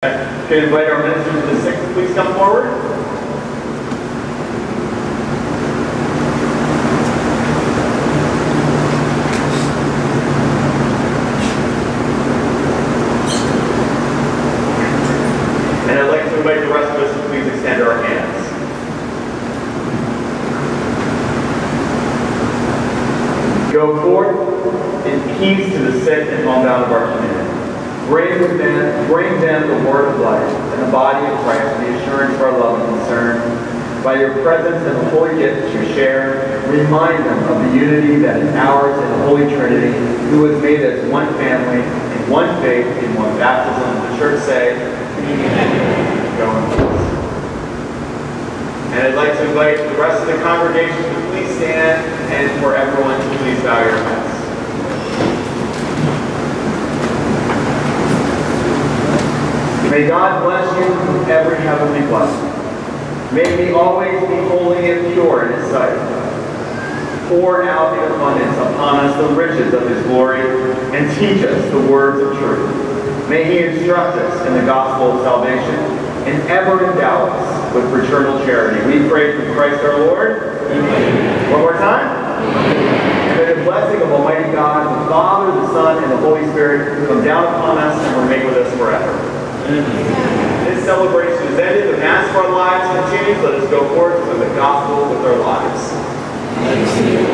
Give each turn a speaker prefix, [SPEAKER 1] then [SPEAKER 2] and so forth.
[SPEAKER 1] Can I invite our ministers to the sixth, please come forward? And I'd like to invite the rest of us to please extend our hands. Go forth in peace to the sick and homebound of our community. Bring them, bring them the word of life and the body of Christ, the assurance of our love and concern. By your presence and the holy gifts you share, remind them of the unity that is ours in the Holy Trinity, who has made us one family, in one faith, in one baptism. The church say, Amen. And I'd like to invite the rest of the congregation to please stand and for everyone to please bow your heads. May God bless you with every heavenly blessing. May we always be holy and pure in His sight. Pour out in abundance upon us the riches of His glory and teach us the words of truth. May He instruct us in the gospel of salvation and ever endow us with fraternal charity. We pray through Christ our Lord. Amen. One more time. May the blessing of Almighty God, the Father, the Son, and the Holy Spirit come down upon us and remain with us forever. This celebration is ended. The Mass of our lives continues. Let us go forth with the gospel with our lives.